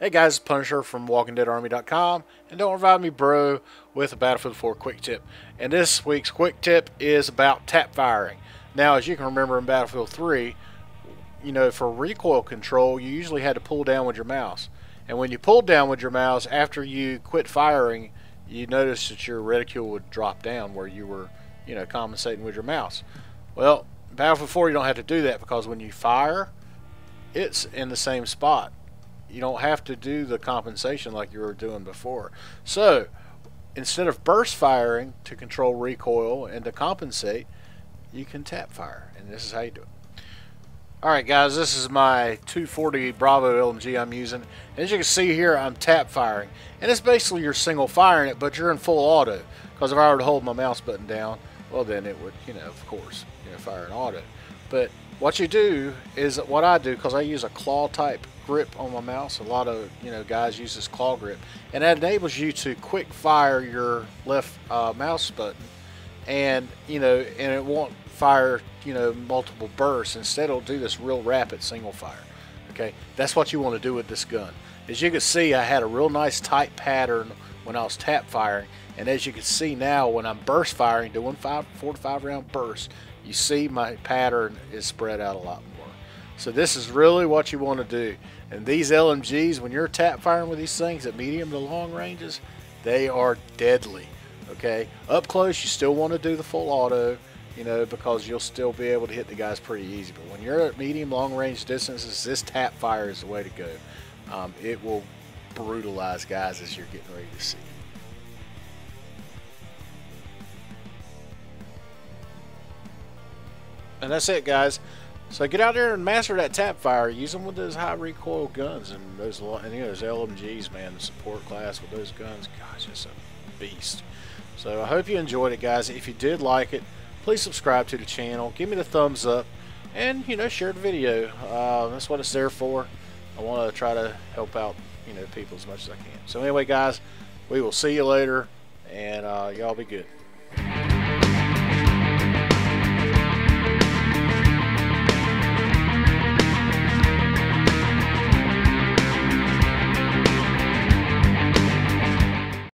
Hey guys, Punisher from WalkingDeadArmy.com, and don't revive me, bro, with a Battlefield 4 quick tip. And this week's quick tip is about tap firing. Now, as you can remember in Battlefield 3, you know, for recoil control, you usually had to pull down with your mouse. And when you pulled down with your mouse, after you quit firing, you noticed that your reticule would drop down where you were, you know, compensating with your mouse. Well, Battlefield 4, you don't have to do that because when you fire, it's in the same spot you don't have to do the compensation like you were doing before. So instead of burst firing to control recoil and to compensate, you can tap fire, and this is how you do it. Alright guys, this is my 240 Bravo LMG I'm using. As you can see here, I'm tap firing. And it's basically you're single firing it, but you're in full auto. Because if I were to hold my mouse button down, well then it would, you know, of course, you know, fire an auto. But what you do is what I do, because I use a claw type grip on my mouse. A lot of you know guys use this claw grip, and that enables you to quick fire your left uh, mouse button, and you know, and it won't fire you know multiple bursts. Instead, it'll do this real rapid single fire. Okay, that's what you want to do with this gun. As you can see, I had a real nice tight pattern when I was tap firing, and as you can see now, when I'm burst firing, doing five, four to five round bursts, you see my pattern is spread out a lot more. So this is really what you want to do. And these LMGs, when you're tap firing with these things at medium to long ranges, they are deadly. Okay, up close you still want to do the full auto, you know, because you'll still be able to hit the guys pretty easy. But when you're at medium long range distances, this tap fire is the way to go. Um, it will brutalize guys as you're getting ready to see. And that's it, guys. So get out there and master that tap fire. Use them with those high recoil guns and those you know, those LMGs, man. The support class with those guns, gosh, it's a beast. So I hope you enjoyed it, guys. If you did like it, please subscribe to the channel. Give me the thumbs up, and you know, share the video. Uh, that's what it's there for. I want to try to help out you know people as much as I can. So anyway, guys, we will see you later, and uh, y'all be good.